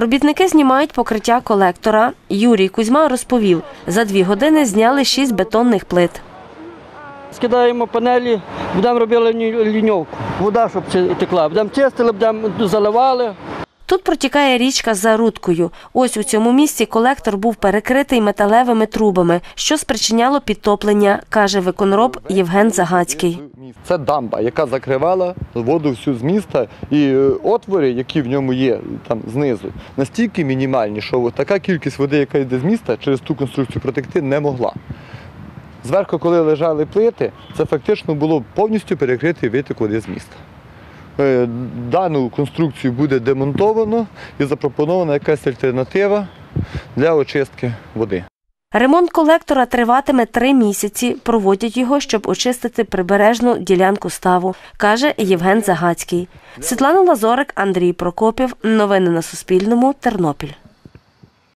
Робітники знімають покриття колектора. Юрій Кузьма розповів, за дві години зняли шість бетонних плит. Скидаємо панелі, будемо робити ліньовку. Вода, щоб текла. Будемо чистили, будемо заливали. Тут протікає річка за рудкою. Ось у цьому місці колектор був перекритий металевими трубами, що спричиняло підтоплення, каже виконроб Євген Загацький. Це дамба, яка закривала воду всю з міста, і е, отвори, які в ньому є там знизу, настільки мінімальні, що така кількість води, яка йде з міста, через ту конструкцію протекти не могла. Зверху, коли лежали плити, це фактично було повністю перекритий витік води з міста. Е, Дану конструкцію буде демонтовано і запропонована якась альтернатива для очистки води. Ремонт колектора триватиме три місяці. Проводять його, щоб очистити прибережну ділянку ставу, каже Євген Загацький. Світлана Лазорик, Андрій Прокопів. Новини на Суспільному. Тернопіль.